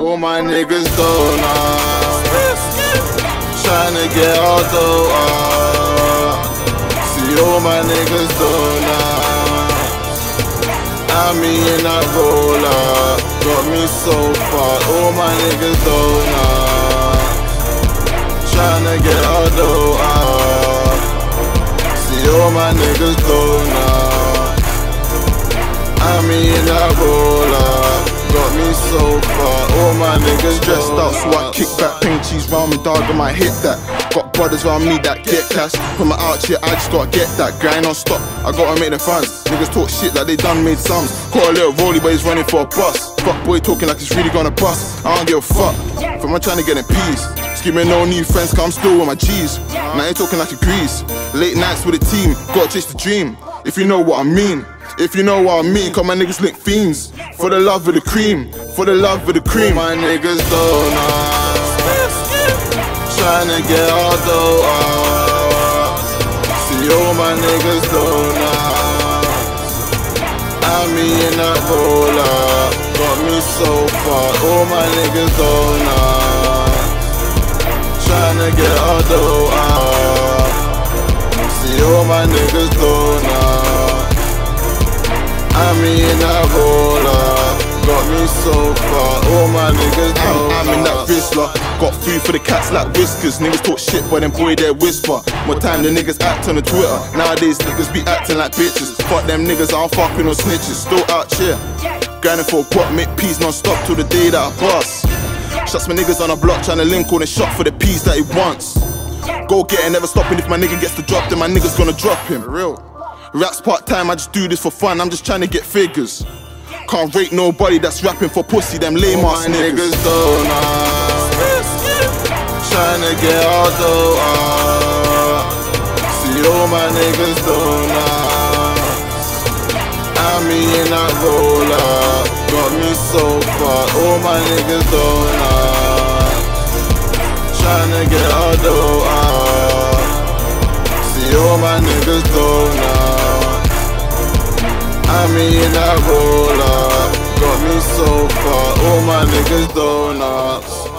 All my niggas donuts. Tryna get all dough up. See all my niggas donuts. I'm me in that roller. Got me so far. All my niggas donuts. Tryna get all dough up. See all my niggas donuts. I'm me in that roller. So far, all my niggas Dressed up, so I kick back, paint cheese round me, dog, I might hit that. Got brothers round me that get cash. Put my out here, I just gotta get that. Grind on stop, I gotta make the fans. Niggas talk shit like they done made sums. Caught a little rolly, but he's running for a bus. Fuck boy talking like he's really gonna bust. I don't give a fuck. From my trying to get in peace. Screaming no new friends, cause I'm still with my G's. Now I ain't talking like a grease. Late nights with the team, gotta chase the dream. If you know what I mean. If you know what I mean, cause my niggas link fiends. For the love of the cream, for the love of the cream. My niggas donuts. Tryna get all up. See all my niggas donuts. I'm me in that roller. Got me so far. All my niggas donuts. Tryna get all up. See all my niggas donuts. I'm in that roller. Uh. Got me so far, all my niggas know. I'm, I'm in that Rizla. Got food for the cats like Whiskas. Niggas talk shit, but then boy they whisper. More time the niggas act on the Twitter. Nowadays niggas be acting like bitches. Fuck them niggas, I don't fucking no snitches. Still out here. Grinding for a guap, make peas non-stop till the day that I bust. Shots my niggas on a block, trying to link on a shot for the peas that he wants. Go get it, never stopping. If my nigga gets the drop, then my niggas gonna drop him. Real. Raps part time, I just do this for fun. I'm just trying to get figures. Can't rate nobody that's rapping for pussy, them lame ass niggas. niggas donuts. Trying to get all dough up. See all my niggas donuts. I'm me in that roller. Got me so far. All my niggas donuts. Trying to get all dough up. See all my niggas donuts. I'm in that roller. Got me so far, all my niggas donuts.